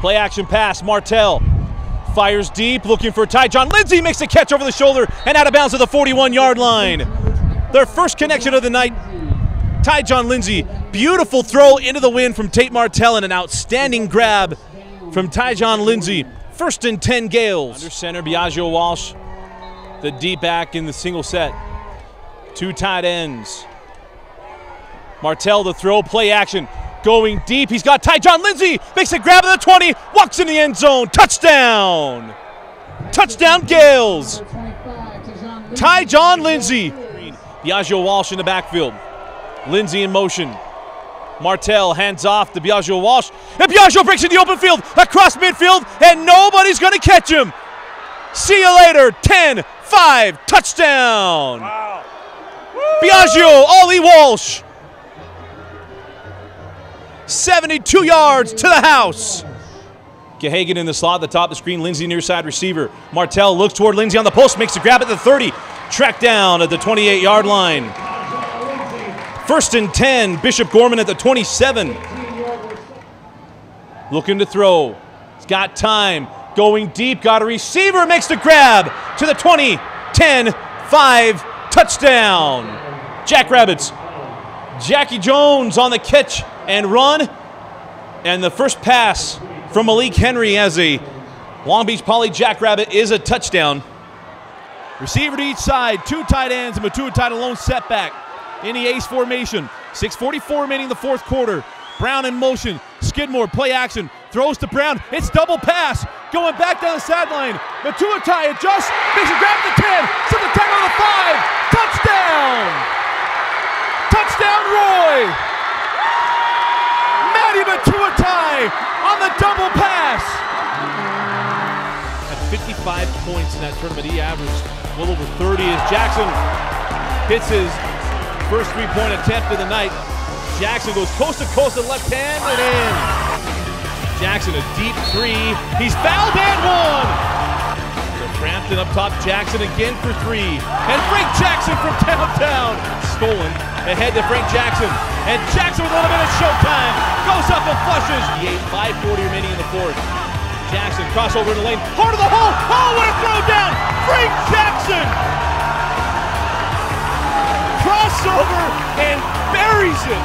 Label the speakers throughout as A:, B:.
A: Play action pass. Martell fires deep, looking for Tyjon Lindsey makes a catch over the shoulder and out of bounds to the 41 yard line. Their first connection of the night. Tyjon Lindsey, beautiful throw into the wind from Tate Martell and an outstanding grab from Tyjon Lindsey. First and 10 Gaels. Under center, Biaggio Walsh, the deep back in the single set. Two tight ends. Martell the throw, play action. Going deep, he's got Tyjon Lindsey, makes a grab at the 20, walks in the end zone, touchdown! Touchdown Gaels! Ty John Lindsay. Biaggio Walsh in the backfield. Lindsey in motion. Martell hands off to Biaggio Walsh. And Biaggio breaks in the open field across midfield, and nobody's going to catch him. See you later. 10 5, touchdown. Wow. Biaggio, Ali Walsh. 72 yards to the house. Gahagan in the slot at the top of the screen. Lindsey near side receiver. Martell looks toward Lindsey on the post, makes a grab at the 30. Tracked down at the 28 yard line. First and 10, Bishop Gorman at the 27. Looking to throw. He's got time. Going deep, got a receiver, makes the grab to the 20, 10, 5, touchdown. Jackrabbits. Jackie Jones on the catch and run. And the first pass from Malik Henry as a Long Beach Poly Jackrabbit is a touchdown. Receiver to each side, two tight ends, and Matua tight alone setback in the ace formation. 6.44 remaining in the fourth quarter. Brown in motion. Skidmore, play action. Throws to Brown. It's double pass. Going back down the sideline. Matuatai adjusts. Makes a grab 25 points in that tournament. He averaged well over 30 as Jackson hits his first three-point attempt of the night. Jackson goes coast to coast and left hand and in. Jackson a deep three. He's fouled and one. So Frampton up top. Jackson again for three. And Frank Jackson from downtown. Stolen. Ahead to Frank Jackson. And Jackson with a little bit of showtime. Goes up and flushes. The 8, 540 remaining in the fourth. Jackson crossover in the lane. Heart of the hole. Oh, what a throw down. Frank Jackson. Crossover and buries it.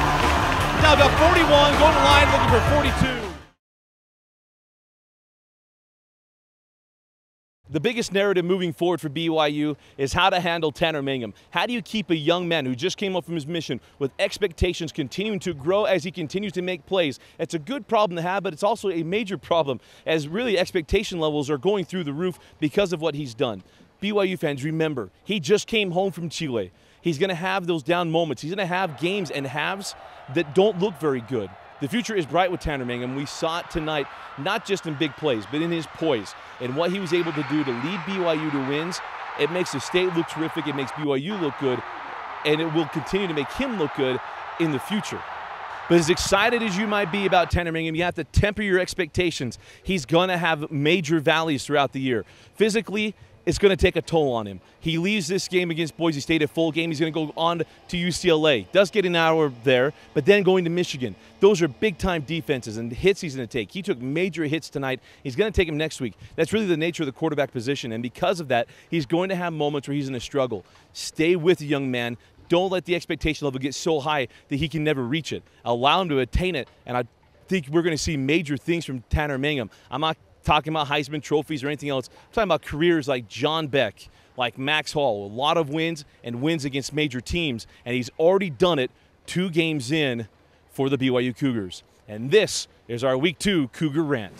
A: Now got 41, going to line looking for 42. The biggest narrative moving forward for BYU is how to handle Tanner Mangum. How do you keep a young man who just came up from his mission with expectations continuing to grow as he continues to make plays? It's a good problem to have, but it's also a major problem as really expectation levels are going through the roof because of what he's done. BYU fans, remember, he just came home from Chile. He's going to have those down moments. He's going to have games and halves that don't look very good. The future is bright with Tanner Mangum. We saw it tonight, not just in big plays, but in his poise and what he was able to do to lead BYU to wins. It makes the state look terrific. It makes BYU look good, and it will continue to make him look good in the future. But as excited as you might be about Tanner Mangum, you have to temper your expectations. He's going to have major valleys throughout the year. Physically, it's going to take a toll on him. He leaves this game against Boise State at full game. He's going to go on to UCLA. Does get an hour there, but then going to Michigan. Those are big time defenses and hits he's going to take. He took major hits tonight. He's going to take them next week. That's really the nature of the quarterback position. And because of that, he's going to have moments where he's going to struggle. Stay with the young man. Don't let the expectation level get so high that he can never reach it. Allow him to attain it. And I think we're going to see major things from Tanner Mangum. I'm not talking about Heisman trophies or anything else. I'm talking about careers like John Beck, like Max Hall, a lot of wins and wins against major teams, and he's already done it two games in for the BYU Cougars. And this is our week two Cougar rant.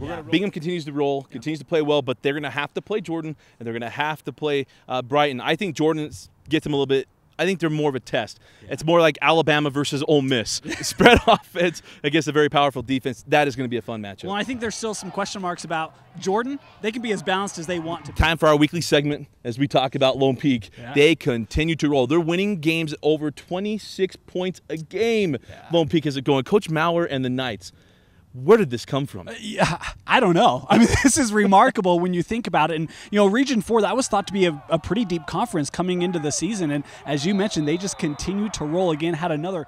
A: Yeah. Bingham continues to roll, continues to play well, but they're going to have to play Jordan and they're going to have to play uh, Brighton. I think Jordan gets them a little bit I think they're more of a test. Yeah. It's more like Alabama versus Ole Miss. Spread offense against a very powerful defense. That is going to be a fun matchup.
B: Well, I think there's still some question marks about Jordan. They can be as balanced as they want to be.
A: Time for our weekly segment as we talk about Lone Peak. Yeah. They continue to roll. They're winning games over 26 points a game. Yeah. Lone Peak is it going. Coach Maurer and the Knights where did this come from? Uh,
B: yeah, I don't know. I mean, this is remarkable when you think about it. And, you know, Region 4, that was thought to be a, a, pretty deep conference coming into the season. And as you mentioned, they just continued to roll again, had another